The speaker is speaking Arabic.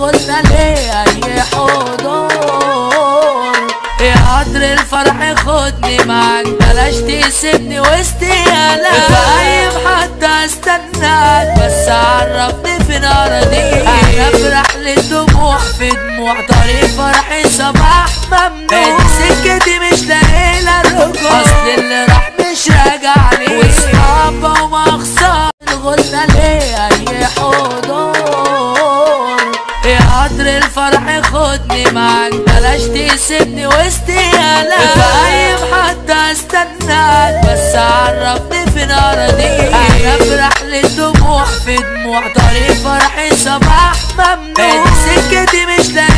قلنا ليه اي حضور. يا قدر الفرح خدني معاك بلاش تسيبني وسط يالا. غايب حتى استناك بس عرفني فين اراضيك أنا في رحلة في دموع طريق فرحي صباح ممنوع. سكتي مش لاقي لها رجوع أصل اللي راح مش راجع لي وأصحابه ومخسر قلنا ليه قدر الفرح خدني معاك. بلاش تسيبني وسط يالا غايب حتى استناك. بس عرفني فين اراضيك أنا في رحلة دموع في دموع. طريق فرحي صباح ممنوع. سكتي مش لاقي